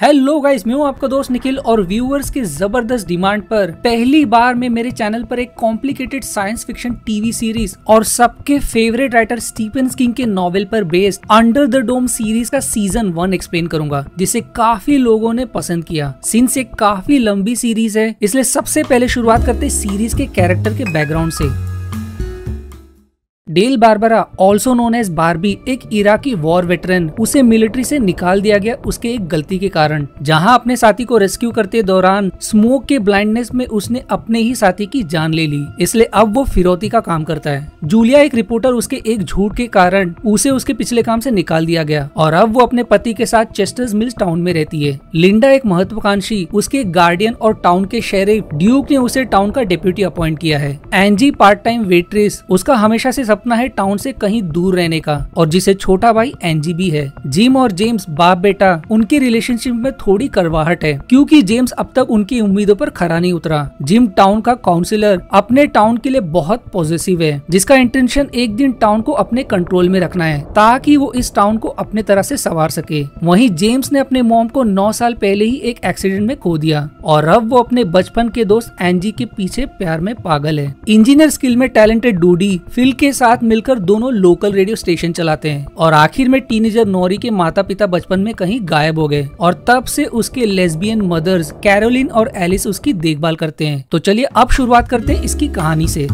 Hello guys मैं हूँ आपका दोस्त निखिल और व्यूअर्स की ज़बरदस्त डिमांड पर पहली बार मैं मेरे चैनल पर एक complicated science fiction TV series और सबके फेवरेट राइटर स्टीफन किंग के नॉवेल पर based Under the Dome series का सीज़न वन एक्सप्लेन करूँगा, जिसे काफ़ी लोगों ने पसंद किया। सिंस एक काफ़ी लंबी सीरीज़ है, इसलिए सबसे पहले शुरुआत करते सीरीज़ के कैरेक्टर के बैकग्राउंड से। Dale Barbara also known as Barbie, एक इराकी वॉर वेटरन उसे मिलिट्री से निकाल दिया गया उसके एक गलती के कारण। जहाँ अपने साथी को रेस्क्यू करते दौरान स्मोक के ब्लाइंडनेस में उसने अपने ही साथी की जान ले ली। इसलिए अब वो फिरौती का काम करता है। जूलिया, एक रिपोर्टर उसके एक झूठ के कारण, उसे उसके पिछले काम से निकाल दिया गया। और अब वो अपने पति के साथ चेस्टर्स मिल्स टाउन में रहती है। लिंडा एक महत्वाकांक्षी, उसके गार्डियन और टाउन के शेरिफ ड्यूक ने उसे टाउन का डेप्यूटी अपॉइंट किया है। एनजी पार्ट टाइम वेट्रेस उसका हमेशा से सपना है टाउन से कहीं दूर रहने का, और जिसे छोटा भाई एनजी भी है। जिम और जेम्स बाप बेटा, उनके रिलेशनशिप में थोड़ी करवाहट है, क्योंकि जेम्स अब तक उनकी उम्मीदों पर खरा नहीं उतरा। जिम टाउन का काउंसिलर अपने टाउन के लिए बहुत पॉजिटिव है, जिसका इंटेंशन एक दिन टाउन को अपने कंट्रोल में रखना है, ताकि वो इस टाउन को अपने तरह से सवार सके। वहीं जेम्स ने अपने मॉम को नौ साल पहले ही एक एक्सीडेंट में खो दिया, और अब वो अपने बचपन के दोस्त एनजी के पीछे प्यार में पागल है। इंजीनियर स्किल में टैलेंटेड डूडी फिल के साथ मिलकर दोनों लोकल रेडियो स्टेशन चलाते हैं। और आखिर में टीनेजर नोरी के माता पिता बचपन में कहीं गायब हो गए। और तब से उसके लेस्बियन मदर्स कैरोलिन और एलिस उसकी देखभाल करते हैं। तो चलिए अब शुरुआत करते हैं इसकी कहानी से।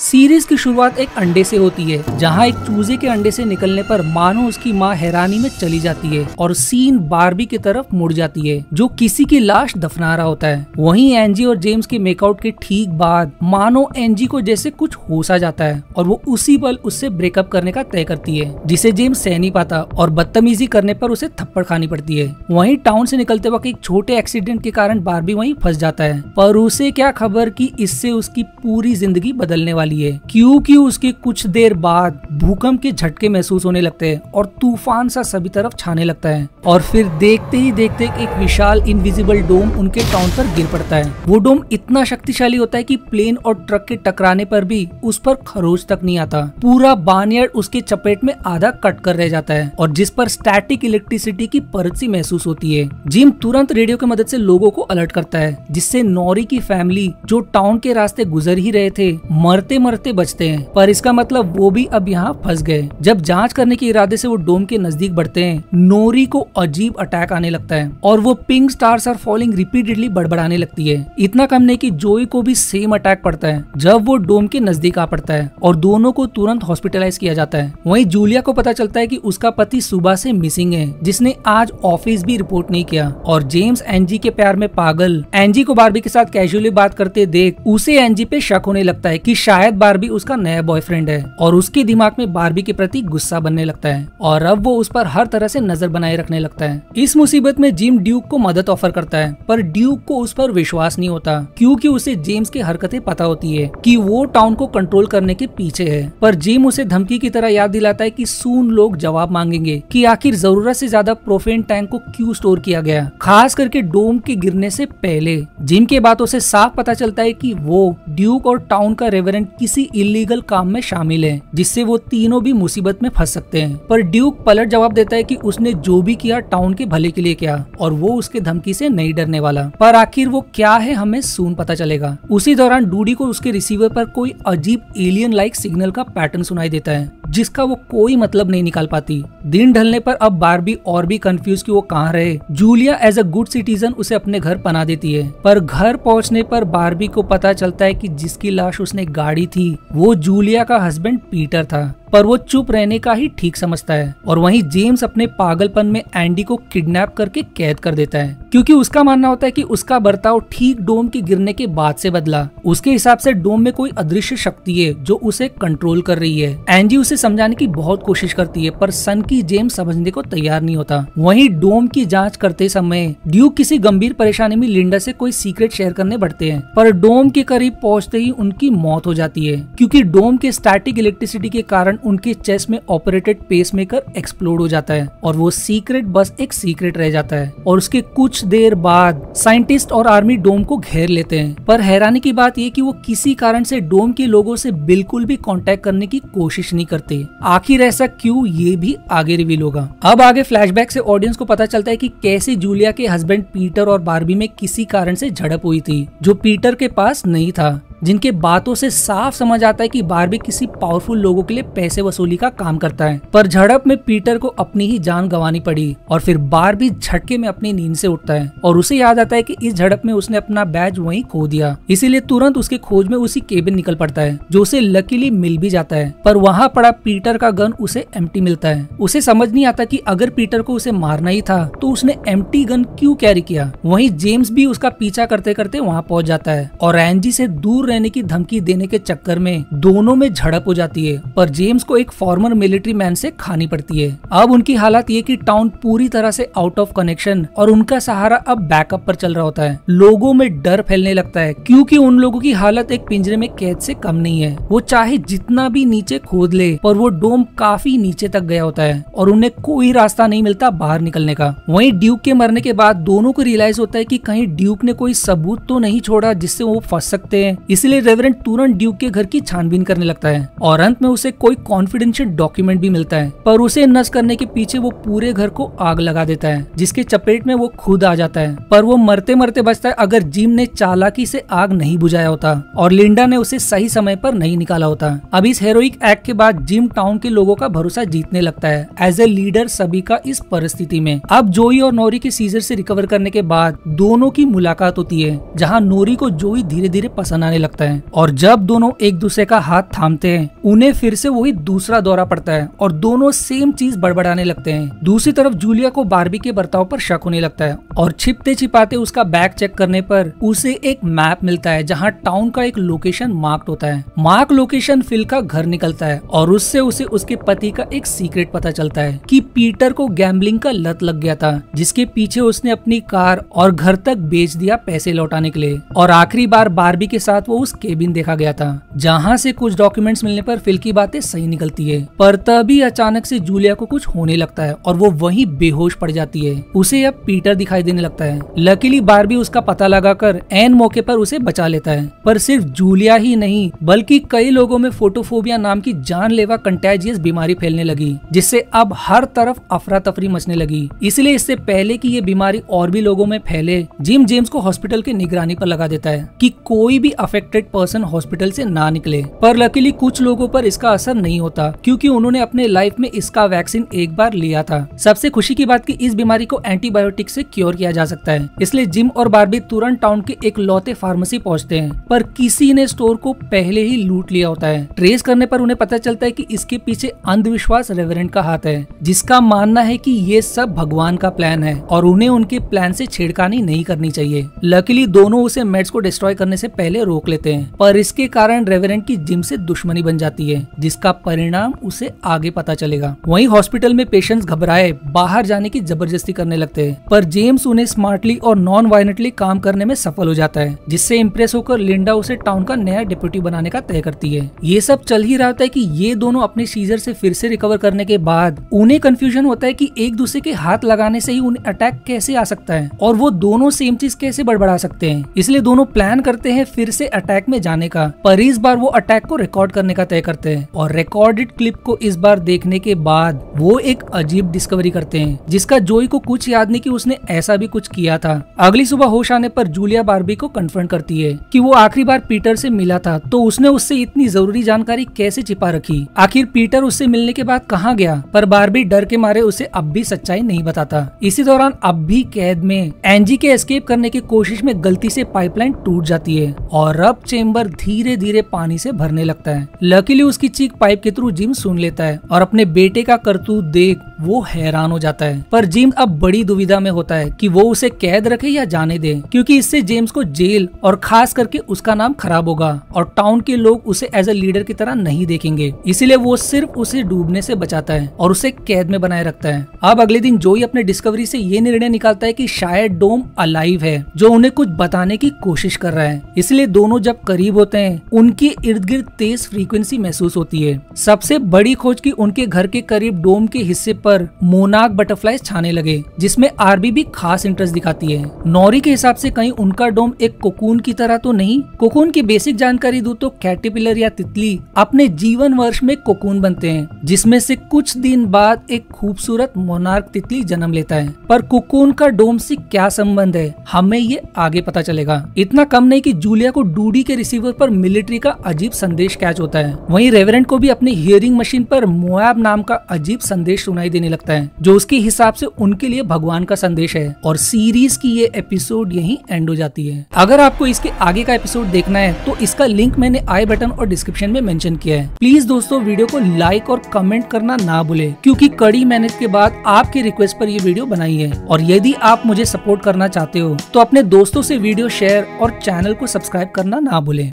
सीरीज़ की शुरुआत एक अंडे से होती है, जहाँ एक चूजे के अंडे से निकलने पर मानो उसकी माँ हैरानी में चली जाती है और सीन बारबी की तरफ़ मुड़ जाती है, जो किसी की लाश दफना रहा होता है। वहीं एनजी और जेम्स के मेकआउट के ठीक बाद मानो एनजी को जैसे कुछ आ जाता है और वो उसी पल उससे ब्रेकअप करने का तय करती है, जिसे जेम्स सह नहीं पाता और बदतमीजी करने पर उसे थप्पड़ खानी पड़ती है। वही टाउन से निकलते वक्त एक छोटे एक्सीडेंट के कारण बारबी वही फंस जाता है, पर उसे क्या खबर की इससे उसकी पूरी ज़िंदगी बदलने वाली है क्योंकि उसके कुछ देर बाद भूकंप के झटके महसूस होने लगते हैं और तूफ़ान सा सभी तरफ़ छाने लगता है। और फिर देखते ही देखते एक विशाल इनविजिबल डोम उनके टाउन पर गिर पड़ता है। वो डोम इतना शक्तिशाली होता है कि प्लेन और ट्रक के टकराने पर भी उस पर खरोच तक नहीं आता। पूरा बानियड उसके चपेट में आधा कट कर रह जाता है और जिस पर स्टैटिक इलेक्ट्रिसिटी की परत सी महसूस होती है। जिम तुरंत रेडियो की मदद से लोगों को अलर्ट करता है, जिससे नौरी की फैमिली जो टाउन के रास्ते गुजर ही रहे थे, मरते मरते बचते हैं। पर इसका मतलब वो भी अब यहाँ फंस गए। जब जाँच करने के इरादे से वो डोम के नज़दीक बढ़ते हैं, नोरी को अजीब अटैक आने लगता है और वो pink stars are falling repeatedly बड़बड़ाने लगती है। इतना कम नहीं की जोई को भी सेम अटैक पड़ता है, जब वो डोम के नज़दीक आ पड़ता है और दोनों को तुरंत हॉस्पिटलाइज किया जाता है। वही जूलिया को पता चलता है की उसका पति सुबह से मिसिंग है, जिसने आज ऑफ़िस भी रिपोर्ट नहीं किया। और जेम्स एनजी के प्यार में पागल, एनजी को बारबी के साथ कैजुअली बात करते देख, उसे एनजी पे शक होने लगता है कि शायद बारबी उसका नया बॉयफ्रेंड है और उसके दिमाग में बारबी के प्रति गुस्सा बनने लगता है और अब वो उस पर हर तरह से नज़र बनाए रखने लगता है। इस मुसीबत में जिम ड्यूक को मदद ऑफ़र करता है, पर ड्यूक को उस पर विश्वास नहीं होता, क्योंकि उसे जेम्स की हरकतें पता होती है कि वो टाउन को कंट्रोल करने के पीछे है। पर जिम उसे धमकी की तरह याद दिलाता है कि सून लोग जवाब मांगेंगे कि आखिर ज़रूरत से ज़्यादा प्रोफेन टैंक को क्यों स्टोर किया गया? खास करके डोम के गिरने से पहले, जिम के बातों से साफ़ पता चलता है कि वो ड्यूक और टाउन का रेवरेंट किसी इलीगल काम में शामिल है, जिससे वो तीनों भी मुसीबत में फंस सकते हैं। पर ड्यूक पलट जवाब देता है कि उसने जो भी किया टाउन के भले के लिए किया, और वो उसके धमकी से नहीं डरने वाला। पर आखिर वो क्या है, हमें सुन पता चलेगा। उसी दौरान डूडी को उसके रिसीवर पर कोई अजीब एलियन लाइक सिग्नल का पैटर्न सुनाई देता है, जिसका वो कोई मतलब नहीं निकाल पाती। दिन ढलने पर अब बारबी और भी कंफ्यूज कि वो कहाँ रहे। Julia as a good citizen उसे अपने घर पना देती है। पर घर पहुँचने पर बारबी को पता चलता है कि जिसकी लाश उसने गाड़ी थी। वो जूलिया का हस्बैंड पीटर था। पर वो चुप रहने का ही ठीक समझता है और वहीं जेम्स अपने पागलपन में एंडी को किडनैप करके कैद कर देता है। क्योंकि उसका मानना होता है कि उसका बर्ताव ठीक डोम के गिरने के बाद से बदला। उसके हिसाब से डोम में कोई अदृश्य शक्ति है जो उसे कंट्रोल कर रही है। एंडी उसे समझाने की बहुत कोशिश करती है, पर सन की जेम्स समझने को तैयार नहीं होता। वहीं डोम की जाँच करते समय ड्यूक किसी गंभीर परेशानी में लिंडा से कोई सीक्रेट शेयर करने बढ़ते हैं, पर डोम के करीब पहुँचते ही उनकी मौत हो जाती है। क्योंकि डोम के स्टैटिक इलेक्ट्रिसिटी के कारण उनके चेस्ट में ऑपरेटेड पेसमेकर एक्सप्लोड हो जाता है और वो सीक्रेट बस एक सीक्रेट रह जाता है। और उसके कुछ देर बाद साइंटिस्ट और आर्मी डोम को घेर लेते हैं। पर हैरानी की बात ये कि वो किसी कारण से डोम के लोगों से बिल्कुल भी कांटेक्ट करने की कोशिश नहीं करते। आखिर ऐसा क्यों? ये भी आगे रिवील होगा। अब आगे फ्लैशबैक से ऑडियंस को पता चलता है कि कैसे जूलिया के हस्बैंड पीटर और बारबी में किसी कारण से झड़प हुई थी, जो पीटर के पास नहीं था। जिनके बातों से साफ़ समझ आता है कि बारबी किसी पावरफुल लोगों के लिए पैसे वसूली का काम करता है। पर झड़प में पीटर को अपनी ही जान गंवानी पड़ी और फिर बारबी झटके में अपनी नींद से उठता है और उसे याद आता है कि इस झड़प में उसने अपना बैज वहीं खो दिया। इसीलिए तुरंत उसके खोज में उसी केबिन निकल पड़ता है, जो उसे लकीली मिल भी जाता है। पर वहाँ पड़ा पीटर का गन उसे एम्प्टी मिलता है। उसे समझ नहीं आता की अगर पीटर को उसे मारना ही था तो उसने एम्प्टी गन क्यों कैरी किया? वही जेम्स भी उसका पीछा करते करते वहाँ पहुँच जाता है और एनजी से दूर रहने की धमकी देने के चक्कर में दोनों में झड़प हो जाती है, पर जेम्स को एक फॉर्मर मिलिट्री मैन से खानी पड़ती है। अब उनकी हालत ये कि टाउन पूरी तरह से आउट ऑफ़ कनेक्शन और उनका सहारा अब बैकअप पर चल रहा होता है। लोगों में डर फैलने लगता है, क्योंकि उन लोगों की हालत एक पिंजरे में कैद से कम नहीं है। वो चाहे जितना भी नीचे खोद ले, पर वो डोम काफ़ी नीचे तक गया होता है और उन्हें कोई रास्ता नहीं मिलता बाहर निकलने का। वहीं ड्यूक के मरने के बाद दोनों को रियलाइज़ होता है कि कहीं ड्यूक ने कोई सबूत तो नहीं छोड़ा जिससे वो फंस सकते हैं। इसलिए रेवरेंट तुरंत ड्यूक के घर की छानबीन करने लगता है और अंत में उसे कोई कॉन्फिडेंशियल डॉक्यूमेंट भी मिलता है, पर उसे नष्ट करने के पीछे वो पूरे घर को आग लगा देता है, जिसके चपेट में वो खुद आ जाता है। पर वो मरते मरते बचता है अगर जिम ने चालाकी से आग नहीं बुझाया होता और लिंडा ने उसे सही समय पर नहीं निकाला होता। अब इस हेरोइक एक्ट के बाद जिम टाउन के लोगों का भरोसा जीतने लगता है एज ए लीडर सभी का इस परिस्थिति में। अब जोई और नोरी के सीजर से रिकवर करने के बाद दोनों की मुलाकात होती है, जहाँ नोरी को जोई धीरे धीरे पसंद आने लगता है। और जब दोनों एक दूसरे का हाथ थामते हैं, उन्हें फिर से वही दूसरा दौरा पड़ता है और दोनों सेम चीज़ बड़बड़ाने लगते हैं। दूसरी तरफ़ जूलिया को बारबी के बर्ताव पर शक होने लगता है और छिपते छिपाते उसका बैग चेक करने पर उसे एक मैप मिलता है जहाँ टाउन का एक लोकेशन मार्क होता है। मार्क लोकेशन फिल का घर निकलता है और उससे उसे उसके पति का एक सीक्रेट पता चलता है कि पीटर को गैम्बलिंग का लत लग गया था, जिसके पीछे उसने अपनी कार और घर तक बेच दिया पैसे लौटाने के लिए। और आखिरी बार बारबी के साथ वो उस केबिन देखा गया था, जहाँ से कुछ डॉक्यूमेंट्स मिलने पर फिल की बातें सही निकलती है। पर तभी अचानक से जूलिया को कुछ होने लगता है और वो वहीं बेहोश पड़ जाती है। उसे अब पीटर दिखाई देने लगता है। लकीली बारबी उसका पता लगाकर एन मौके पर उसे बचा लेता है। पर सिर्फ़ जूलिया ही नहीं, बल्कि कई लोगों में फोटोफोबिया नाम की जानलेवा कंटेजियस बीमारी फैलने लगी, जिससे अब हर तरफ़ अफरा तफरी मचने लगी। इसलिए इससे पहले की ये बीमारी और भी लोगों में फैले जिम जेम्स को हॉस्पिटल की निगरानी पर लगा देता है कि कोई भी अफेक्टेड पर्सन हॉस्पिटल से ना निकले। पर लकीली कुछ लोगों पर इसका असर नहीं होता, क्योंकि उन्होंने अपने लाइफ में इसका वैक्सीन एक बार लिया था। सबसे खुशी की बात की इस बीमारी को एंटीबायोटिक से क्योर किया जा सकता है। इसलिए जिम और बारबी तुरंत टाउन के एक लौते फार्मेसी पहुँचते हैं, पर किसी ने स्टोर को पहले ही लूट लिया होता है। ट्रेस करने पर उन्हें पता चलता है कि इसके पीछे अंधविश्वास रेवरेंट का हाथ है, जिसका मानना है कि ये सब भगवान का प्लान है, और उन्हें उनके प्लान से छेड़खानी नहीं करनी चाहिए। लकीली दोनों उसे मेड्स को डिस्ट्रॉय करने से पहले रोक लेते हैं। पर इसके कारण रेवरेंट की जिम से दुश्मनी बन जाती है, जिसका परिणाम उसे आगे पता चलेगा। वहीं हॉस्पिटल में पेशेंट्स घबराए, बाहर जाने की ज़बरदस्ती करने लगते हैं। पर जेम्स उन्हें स्मार्टली और नॉन वायलेंटली काम करने में सफल हो जाता है, जिससे इम्प्रेस होकर लिंडा उसे टाउन का नया डिप्यूटी बनाने का तय करती है। ये सब चल ही रहा होता है की ये दोनों अपने सीजर से फिर से रिकवर करने के बाद, उन्हें कंफ्यूजन होता है की एक दूसरे के हाथ लगाने से ही उन्हें अटैक कैसे आ सकता है, और वो दोनों सेम चीज़ कैसे बड़बड़ा सकते हैं। इसलिए दोनों प्लान करते हैं, फिर से अटैक में जाने का, पर इस बार वो अटैक को रिकॉर्ड करने का तय करते हैं। और रिकॉर्डेड क्लिप को इस बार देखने के बाद वो एक अजीब डिस्कवरी करते हैं, जिसका जोई को कुछ याद नहीं कि उसने ऐसा भी कुछ किया था। अगली सुबह होश आने पर जूलिया बारबी को कन्फ्रंट करती है कि वो आखिरी बार पीटर से मिला था तो उसने उससे इतनी ज़रूरी जानकारी कैसे छिपा रखी? आखिर पीटर उससे मिलने के बाद कहाँ गया? पर बारबी डर के मारे उसे अब भी सच्चाई नहीं बताता। इसी दौरान अब भी कैद में एनजी के एस्केप करने की कोशिश में गलती से पाइपलाइन टूट जाती है। और अब चेम्बर धीरे धीरे पानी से भरने लगता है। लकीली उसकी चीख पाइप के थ्रू जिम सुन लेता है और अपने बेटे का करतूत देख वो हैरान हो जाता है। पर जिम अब बड़ी दुविधा में होता है कि वो उसे कैद रखे या जाने दे, क्योंकि इससे जेम्स को जेल और खास करके उसका नाम खराब होगा और टाउन के लोग उसे एज ए लीडर की तरह नहीं देखेंगे। इसीलिए वो सिर्फ़ उसे डूबने से बचाता है और उसे कैद में बनाए रखता है। अब अगले दिन जोई अपने डिस्कवरी से ये निर्णय निकालता है कि शायद डोम अलाइव है, जो उन्हें कुछ बताने की कोशिश कर रहा है। इसलिए दोनों जब करीब होते हैं, उनके इर्द गिर्द तेज फ्रीक्वेंसी महसूस होती है। सबसे बड़ी खोज की उनके घर के करीब डोम के हिस्से पर मोनाक बटरफ्लाई छाने लगे, जिसमें आरबी भी खास इंटरेस्ट दिखाती है। नौरी के हिसाब से कहीं उनका डोम एक कोकून की तरह तो नहीं। कोकून की बेसिक जानकारी दू तो कैटिपिलर या तितली अपने जीवन वर्ष में कोकून बनते हैं, जिसमें से कुछ दिन बाद एक खूबसूरत मोनार्क तितली जन्म लेता है। पर कोकून का डोम से क्या संबंध है, हमें ये आगे पता चलेगा। इतना कम नहीं कि जूलिया को डूडी के रिसीवर पर मिलिट्री का अजीब संदेश कैच होता है। वहीं रेवरेंट को भी अपनी हियरिंग मशीन पर मोयाब नाम का अजीब संदेश सुनाई देने लगता है, जो उसके हिसाब से उनके लिए भगवान का संदेश है, और सीरीज़ की ये एपिसोड यही एंड हो जाती है। अगर आपको इसके आगे का एपिसोड देखना है तो इसका लिंक मैंने आई बटन और डिस्क्रिप्शन में मेंशन किया है। प्लीज़ दोस्तों, वीडियो को लाइक और कमेंट करना ना भूले, क्योंकि कड़ी मेहनत के बाद आपकी रिक्वेस्ट पर ये वीडियो बनाई है, और यदि आप मुझे सपोर्ट करना चाहते हो तो अपने दोस्तों से वीडियो शेयर और चैनल को सब्सक्राइब करना ना भूलें